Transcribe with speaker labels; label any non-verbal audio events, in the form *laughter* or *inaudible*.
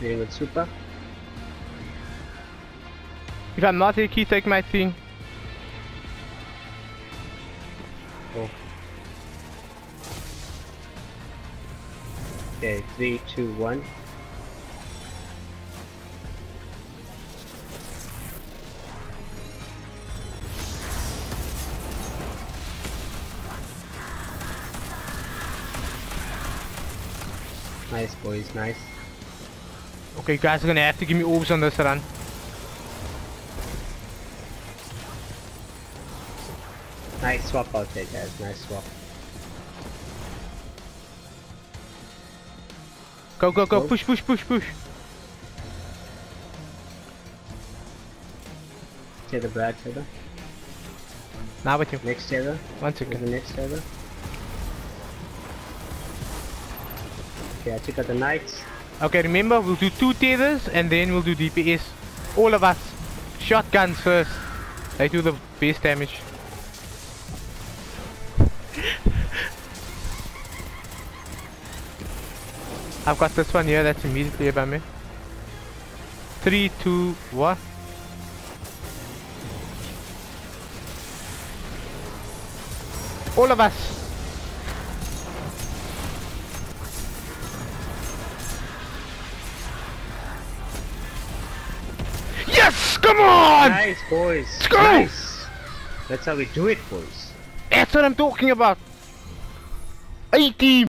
Speaker 1: Hitting with super.
Speaker 2: If I'm not here, take my thing.
Speaker 1: Cool. Okay, three, two, one. Nice boys, nice.
Speaker 2: Okay, guys are gonna have to give me orbs on this run.
Speaker 1: Nice swap out there guys, nice swap.
Speaker 2: Go, go, go, push, push, push, push.
Speaker 1: Tether Brad, tether.
Speaker 2: Now with you.
Speaker 1: Next tether.
Speaker 2: One
Speaker 1: Where's the next tether? Okay, I took out the knights.
Speaker 2: Okay, remember, we'll do two tethers and then we'll do DPS. All of us. Shotguns first. They do the best damage. *laughs* I've got this one here that's immediately above me. Three, two, one. All of us. Come on!
Speaker 1: Nice boys.
Speaker 2: Let's go!
Speaker 1: Nice. That's how we do it boys.
Speaker 2: That's what I'm talking about. 18